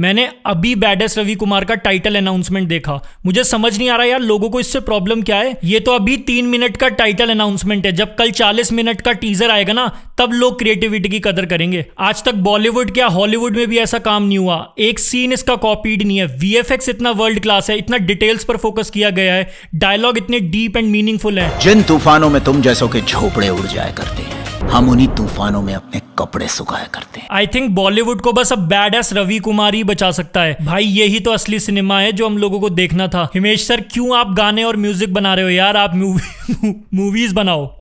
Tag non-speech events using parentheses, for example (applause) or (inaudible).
मैंने अभी बैडेस रवि कुमार का टाइटल अनाउंसमेंट देखा। मुझे समझ नहीं आ रहा यार, लोगों को इससे प्रॉब्लम क्या है? ये तो अभी तीन मिनट का टाइटल अनाउंसमेंट है। जब कल चालीस मिनट का टीजर आएगा ना, तब लोग क्रिएटिविटी की कदर करेंगे। आज तक बॉलीवुड क्या हॉलीवुड में भी ऐसा काम नहीं हुआ। एक सीन इसका कॉपीड नहीं है। वीएफएक्स इतना वर्ल्ड क्लास है, इतना डिटेल्स पर फोकस किया गया है। डायलॉग इतने डीप एंड मीनिंगफुल है। जिन तूफानों में तुम जैसों के झोपड़े उड़ जाया करते हैं। हम उन्हीं तूफानों में अपने कपड़े सुखाया करते हैं। आई थिंक बॉलीवुड को बस अब बैड एस रवि कुमार ही बचा सकता है। भाई, यही तो असली सिनेमा है जो हम लोगों को देखना था। हिमेश सर, क्यों आप गाने और म्यूज़िक बना रहे हो? यार, आप मूवी मूवीज़ (laughs) बनाओ।